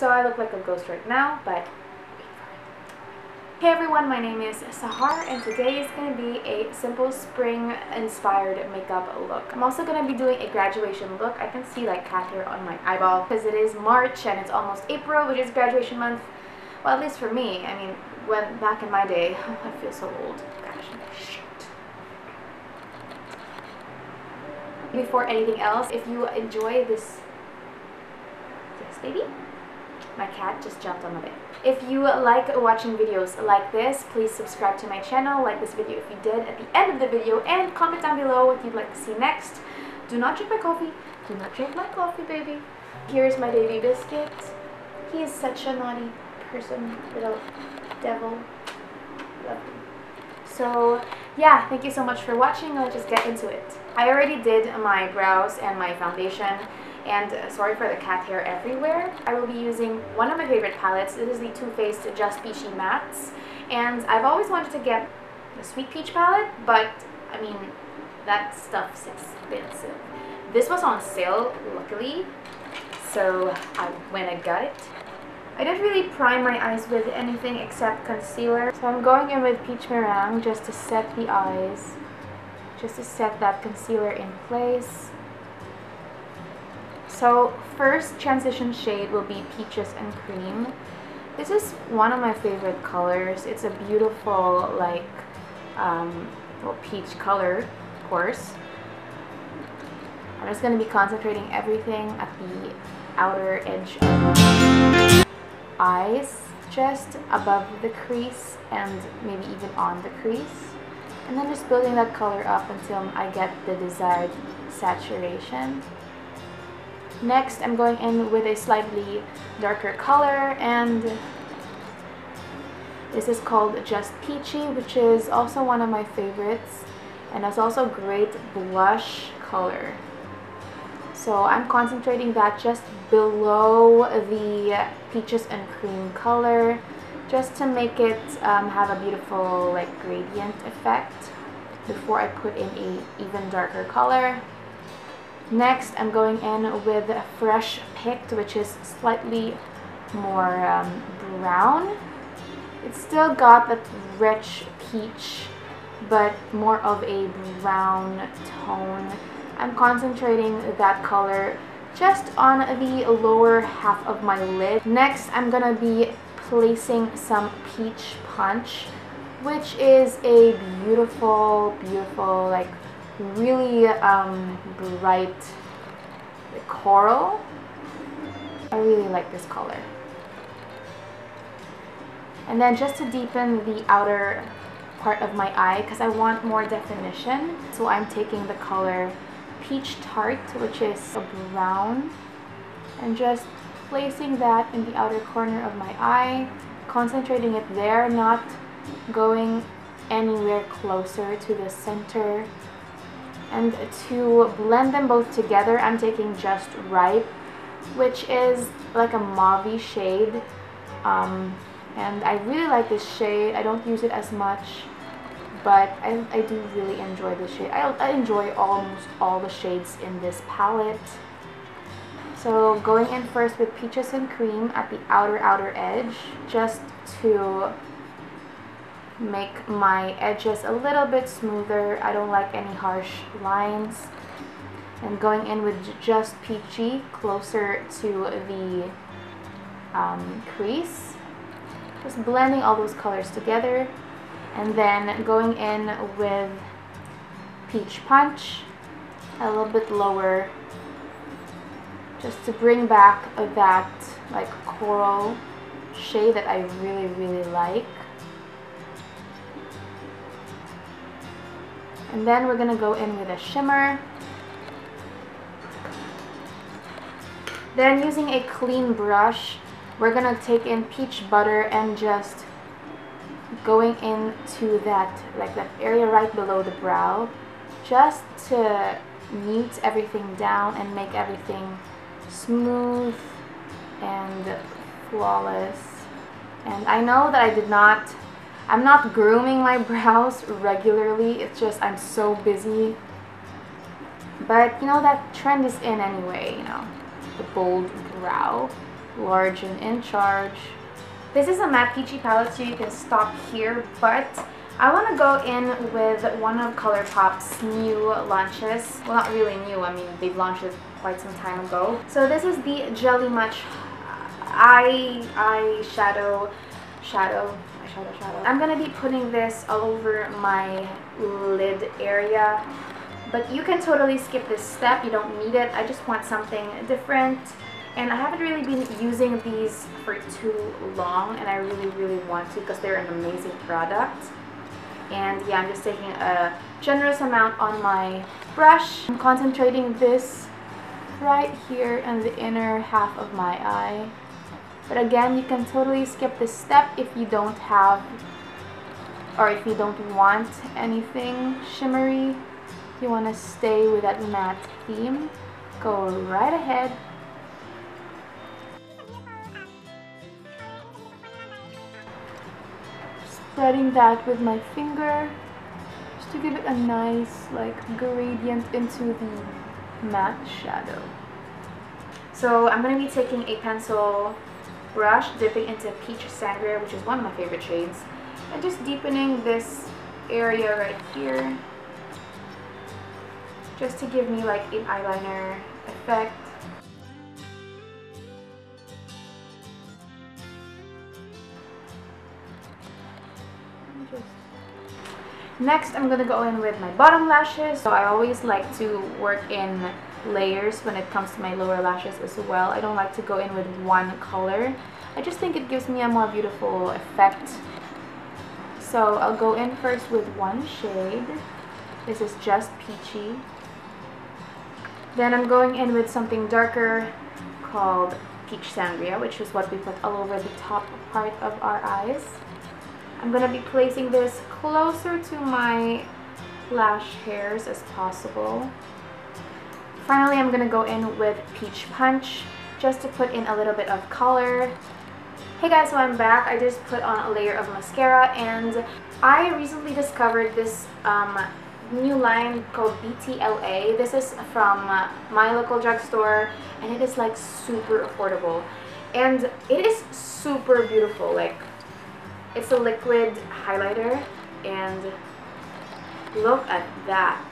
So I look like a ghost right now, but Hey everyone, my name is Sahar and today is going to be a simple spring inspired makeup look. I'm also going to be doing a graduation look. I can see like cat hair on my eyeball because it is March and it's almost April which is graduation month. Well at least for me, I mean when back in my day, oh, I feel so old. Gosh. Before anything else, if you enjoy this, yes baby? My cat just jumped on the bed. If you like watching videos like this, please subscribe to my channel, like this video if you did at the end of the video, and comment down below what you'd like to see next. Do not drink my coffee. Do not drink my coffee, baby. Here's my baby biscuit. He is such a naughty person, little devil. Love him. So, yeah, thank you so much for watching. Let's just get into it. I already did my brows and my foundation and sorry for the cat hair everywhere. I will be using one of my favorite palettes. This is the Too Faced Just Peachy Mattes and I've always wanted to get the Sweet Peach palette but I mean that stuff's expensive. This was on sale luckily so I, went and got it I didn't really prime my eyes with anything except concealer. So I'm going in with Peach Meringue just to set the eyes, just to set that concealer in place. So first transition shade will be Peaches and Cream. This is one of my favorite colors. It's a beautiful like um, well, peach color, of course. I'm just going to be concentrating everything at the outer edge of eyes, just above the crease and maybe even on the crease. And then just building that color up until I get the desired saturation. Next, I'm going in with a slightly darker color and this is called Just Peachy, which is also one of my favorites and it's also great blush color. So I'm concentrating that just below the peaches and cream color just to make it um, have a beautiful like gradient effect before I put in a even darker color. Next, I'm going in with Fresh Picked, which is slightly more um, brown. It's still got that rich peach, but more of a brown tone. I'm concentrating that color just on the lower half of my lid. Next, I'm gonna be placing some peach punch, which is a beautiful, beautiful, like really um, bright coral. I really like this color. And then just to deepen the outer part of my eye because I want more definition. So I'm taking the color Peach Tart, which is a brown, and just placing that in the outer corner of my eye, concentrating it there, not going anywhere closer to the center and to blend them both together, I'm taking Just Ripe, which is like a mauve shade. Um, and I really like this shade. I don't use it as much, but I, I do really enjoy this shade. I, I enjoy almost all the shades in this palette. So going in first with Peaches and Cream at the outer outer edge, just to make my edges a little bit smoother. I don't like any harsh lines. And going in with just peachy closer to the um, crease. Just blending all those colors together. And then going in with peach punch a little bit lower just to bring back that like coral shade that I really really like And then we're going to go in with a shimmer. Then using a clean brush, we're going to take in peach butter and just going into that, like that area right below the brow, just to mute everything down and make everything smooth and flawless. And I know that I did not I'm not grooming my brows regularly. It's just I'm so busy. But, you know, that trend is in anyway, you know. The bold brow large and in charge. This is a matte peachy palette, so you can stop here, but I want to go in with one of ColourPop's new launches. Well, not really new, I mean, they've launched it quite some time ago. So this is the Jelly Much Eye, eye shadow Shadow, I'm to be putting this all over my lid area, but you can totally skip this step. You don't need it. I just want something different. And I haven't really been using these for too long and I really really want to because they're an amazing product. And yeah I'm just taking a generous amount on my brush. I'm concentrating this right here in the inner half of my eye but again you can totally skip this step if you don't have or if you don't want anything shimmery. You want to stay with that matte theme. Go right ahead. Spreading that with my finger just to give it a nice like gradient into the matte shadow. So I'm going to be taking a pencil brush, dipping into Peach Sangria, which is one of my favorite shades, and just deepening this area right here just to give me like an eyeliner effect. Next, I'm gonna go in with my bottom lashes. So I always like to work in layers when it comes to my lower lashes as well. I don't like to go in with one color. I just think it gives me a more beautiful effect. So I'll go in first with one shade. This is just peachy. Then I'm going in with something darker called Peach Sangria, which is what we put all over the top part of our eyes. I'm going to be placing this closer to my lash hairs as possible. Finally, I'm going to go in with Peach Punch just to put in a little bit of color. Hey guys, so I'm back. I just put on a layer of mascara and I recently discovered this um, new line called BTLA. This is from my local drugstore and it is like super affordable. And it is super beautiful. Like it's a liquid highlighter and look at that.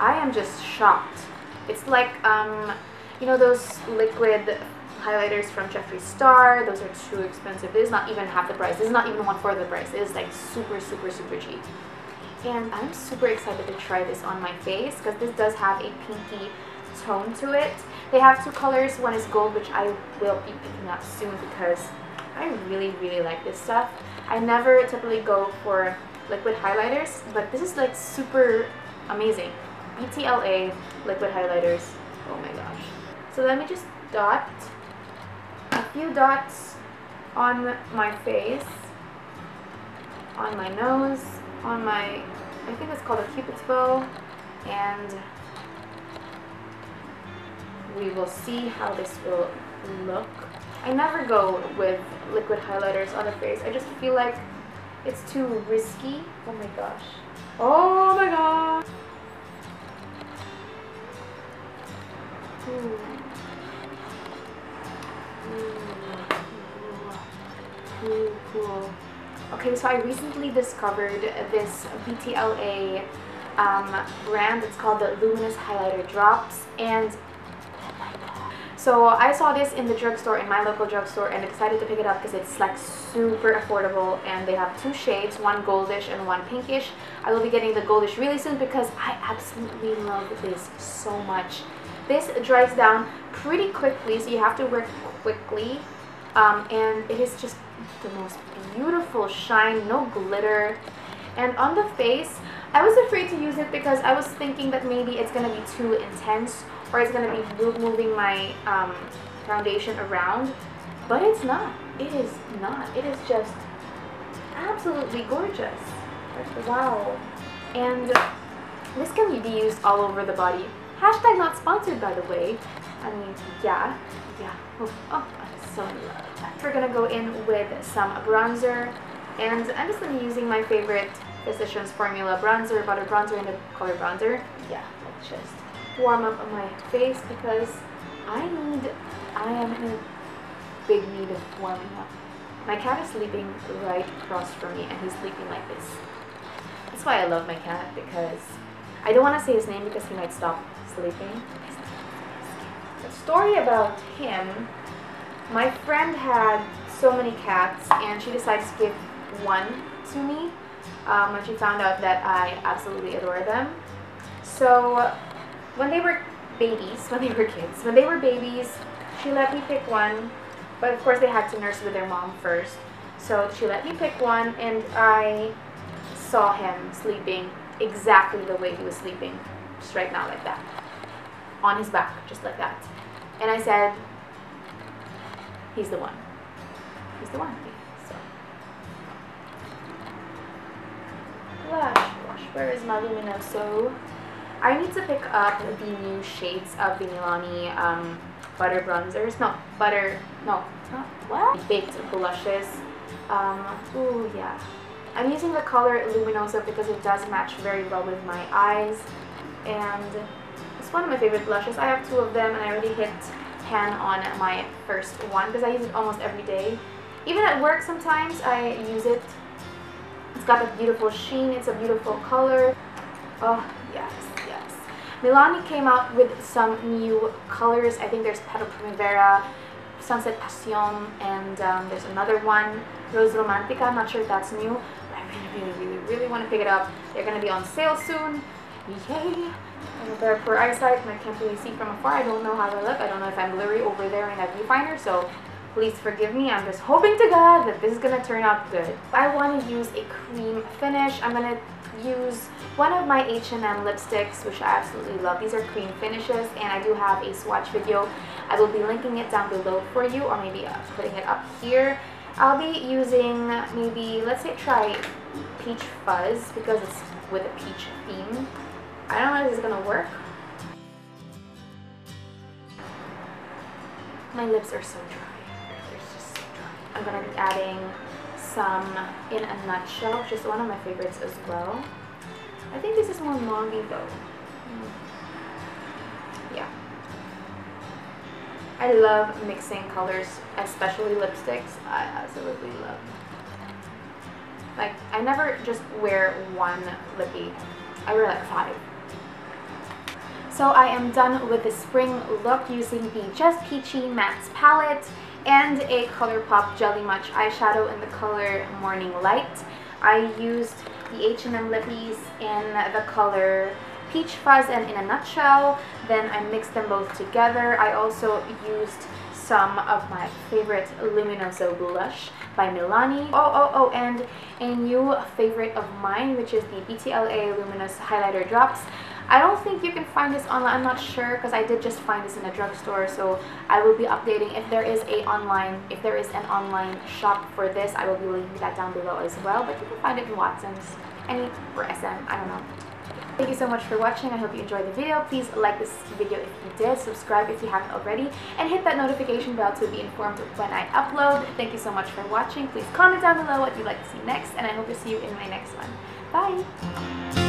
I am just shocked. It's like, um, you know those liquid highlighters from Jeffree Star? Those are too expensive. This is not even half the price. This is not even one fourth the price. It is like super, super, super cheap. And I'm super excited to try this on my face because this does have a pinky tone to it. They have two colors. One is gold, which I will be picking up soon because I really, really like this stuff. I never typically go for liquid highlighters, but this is like super amazing. BTLA liquid highlighters. Oh my gosh. So let me just dot a few dots on my face, on my nose, on my, I think it's called a cupid's bow, and we will see how this will look. I never go with liquid highlighters on the face. I just feel like it's too risky. Oh my gosh. Oh my god. Okay, so I recently discovered this BTLA um, brand. It's called the Luminous Highlighter Drops. And so I saw this in the drugstore, in my local drugstore, and decided to pick it up because it's like super affordable and they have two shades, one goldish and one pinkish. I will be getting the goldish really soon because I absolutely love this so much. This dries down pretty quickly, so you have to work quickly. Um, and it is just the most beautiful shine, no glitter. And on the face, I was afraid to use it because I was thinking that maybe it's going to be too intense or it's going to be moving my um, foundation around. But it's not. It is not. It is just absolutely gorgeous. Wow. And this can be used all over the body. Hashtag not sponsored, by the way. I mean, yeah. Yeah. Oh, oh I'm so in love. We're to go in with some bronzer. And I'm just to be using my favorite Physicians Formula bronzer, butter bronzer, and the color bronzer. Yeah, let's just warm up my face because I need, I am in a big need of warming up. My cat is sleeping right across from me and he's sleeping like this. That's why I love my cat because I don't want to say his name because he might stop sleeping. The story about him, my friend had so many cats and she decided to give one to me um, when she found out that I absolutely adore them. So when they were babies, when they were kids, when they were babies, she let me pick one, but of course they had to nurse with their mom first. So she let me pick one and I saw him sleeping exactly the way he was sleeping, just right now like that. On his back, just like that. And I said, he's the one. He's the one. So. Where is my Luminoso? I need to pick up the new shades of the Milani um, butter bronzers. No, butter, no, not what? Baked blushes. Um, ooh, yeah. I'm using the color Luminoso because it does match very well with my eyes. And it's one of my favorite blushes. I have two of them and I already hit pan on my first one because I use it almost every day. Even at work sometimes I use it. It's got a beautiful sheen. It's a beautiful color. Oh, yes, yes. Milani came out with some new colors. I think there's Petal Primavera, Sunset Passion, and um, there's another one, Rose Romantica. I'm not sure if that's new, but I really, really, really, really want to pick it up. They're going to be on sale soon. Yay! And they're poor eyesight and I can't really see from afar. I don't know how I look. I don't know if I'm blurry over there in that viewfinder, so please forgive me. I'm just hoping to God that this is going to turn out good. I want to use a cream finish. I'm going to use one of my H&M lipsticks, which I absolutely love. These are cream finishes, and I do have a swatch video. I will be linking it down below for you, or maybe uh, putting it up here. I'll be using maybe, let's say try Peach Fuzz, because it's with a peach theme. I don't know if this is to work. My lips are so dry. They're just so dry. I'm to be adding some In a Nutshell, is one of my favorites as well. I think this is more mauve though. Mm. Yeah. I love mixing colors, especially lipsticks. I absolutely love. Like, I never just wear one lippy. I wear like five. So I am done with the spring look using the Just Peachy Matte palette and a ColourPop Jelly Much eyeshadow in the color Morning Light. I used the H&M Lippies in the color Peach Fuzz and In a Nutshell. Then I mixed them both together. I also used some of my favorite Luminoso blush by Milani. Oh, oh, oh, and a new favorite of mine, which is the BTLA Luminous Highlighter Drops. I don't think you can find this online. I'm not sure because I did just find this in a drugstore. So I will be updating if there is a online, if there is an online shop for this. I will be linking that down below as well. But you can find it in Watson's, any or SM. I don't know. Thank you so much for watching. I hope you enjoyed the video. Please like this video if you did, subscribe if you haven't already, and hit that notification bell to be informed when I upload. Thank you so much for watching. Please comment down below what you'd like to see next, and I hope to see you in my next one. Bye!